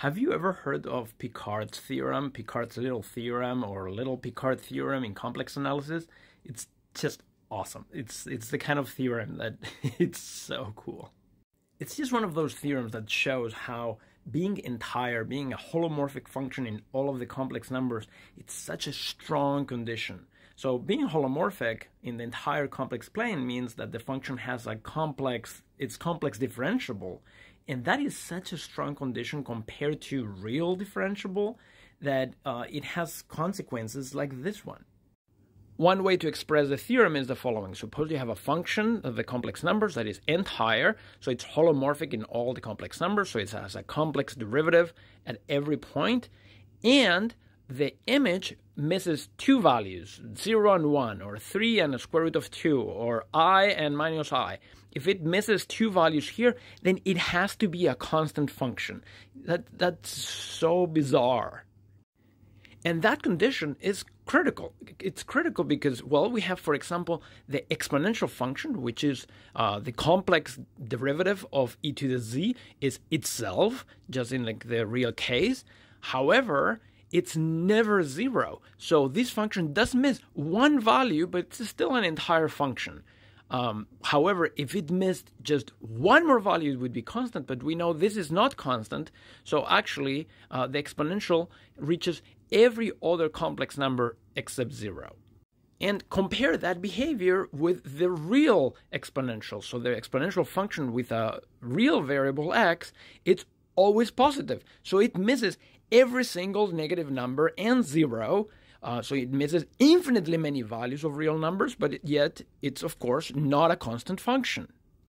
Have you ever heard of Picard's theorem, Picard's little theorem, or little Picard theorem in complex analysis? It's just awesome. It's it's the kind of theorem that it's so cool. It's just one of those theorems that shows how being entire, being a holomorphic function in all of the complex numbers, it's such a strong condition. So being holomorphic in the entire complex plane means that the function has a complex, it's complex differentiable and that is such a strong condition compared to real differentiable that uh, it has consequences like this one. One way to express the theorem is the following. Suppose you have a function of the complex numbers that is entire, so it's holomorphic in all the complex numbers, so it has a complex derivative at every point, and the image misses two values, 0 and 1, or 3 and a square root of 2, or i and minus i. If it misses two values here, then it has to be a constant function. That, that's so bizarre. And that condition is critical. It's critical because, well, we have, for example, the exponential function, which is uh, the complex derivative of e to the z, is itself, just in like the real case. However, it's never zero. So this function does miss one value, but it's still an entire function. Um, however, if it missed just one more value, it would be constant, but we know this is not constant. So actually, uh, the exponential reaches every other complex number except zero. And compare that behavior with the real exponential. So the exponential function with a real variable x, it's always positive. So it misses every single negative number and zero. Uh, so it misses infinitely many values of real numbers, but yet it's, of course, not a constant function.